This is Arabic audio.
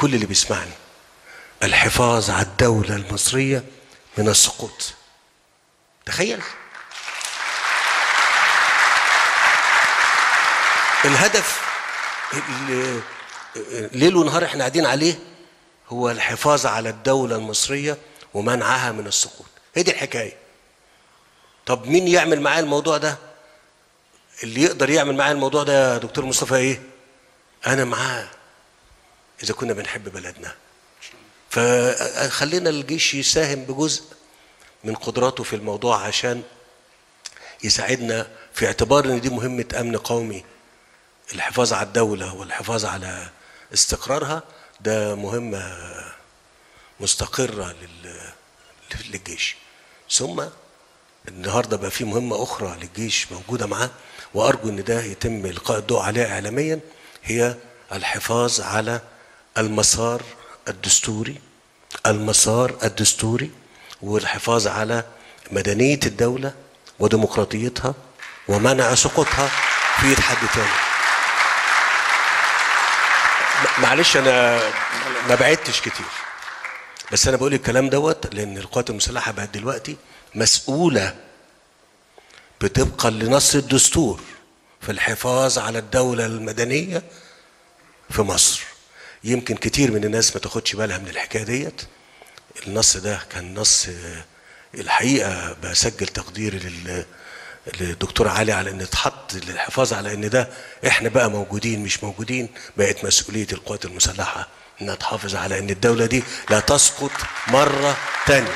لكل اللي بيسمعني. الحفاظ على الدولة المصرية من السقوط. تخيل. الهدف ليل ونهار إحنا قاعدين عليه هو الحفاظ على الدولة المصرية ومنعها من السقوط. هي دي الحكاية. طب مين يعمل معايا الموضوع ده؟ اللي يقدر يعمل معايا الموضوع ده يا دكتور مصطفى إيه؟ أنا معاه. إذا كنا بنحب بلدنا. فخلينا الجيش يساهم بجزء من قدراته في الموضوع عشان يساعدنا في اعتبار إن دي مهمة أمن قومي. الحفاظ على الدولة والحفاظ على استقرارها ده مهمة مستقرة لل- للجيش. ثم النهارده بقى في مهمة أخرى للجيش موجودة معاه وأرجو إن ده يتم إلقاء الضوء عليها إعلاميا هي الحفاظ على المسار الدستوري المسار الدستوري والحفاظ على مدنية الدولة وديمقراطيتها ومنع سقوطها في ايد حد تاني معلش أنا ما بعدتش كتير بس أنا بقول الكلام دوت لأن القوات المسلحة بقت دلوقتي مسؤولة بطبقا لنص الدستور في الحفاظ على الدولة المدنية في مصر. يمكن كتير من الناس ما تاخدش بالها من الحكاية ديت. النص ده كان نص آه، الحقيقة بسجل تقديري لل للدكتور علي على إن اتحط للحفاظ على إن ده إحنا بقى موجودين مش موجودين. بقت مسؤولية القوات المسلحة إنها تحافظ على إن الدولة دي لا تسقط مرة تانية.